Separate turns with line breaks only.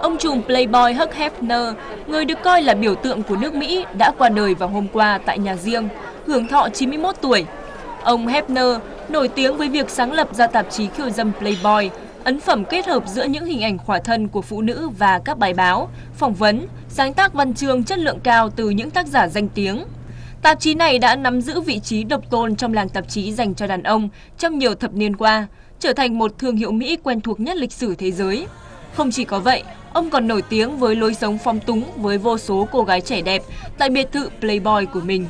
Ông trùm Playboy Hugh Hefner, người được coi là biểu tượng của nước Mỹ, đã qua đời vào hôm qua tại nhà riêng, hưởng thọ 91 tuổi. Ông Hefner nổi tiếng với việc sáng lập ra tạp chí khiêu dâm Playboy, ấn phẩm kết hợp giữa những hình ảnh khỏa thân của phụ nữ và các bài báo, phỏng vấn, sáng tác văn chương chất lượng cao từ những tác giả danh tiếng. Tạp chí này đã nắm giữ vị trí độc tôn trong làng tạp chí dành cho đàn ông trong nhiều thập niên qua, trở thành một thương hiệu Mỹ quen thuộc nhất lịch sử thế giới. Không chỉ có vậy, ông còn nổi tiếng với lối sống phong túng với vô số cô gái trẻ đẹp, tại biệt thự Playboy của mình.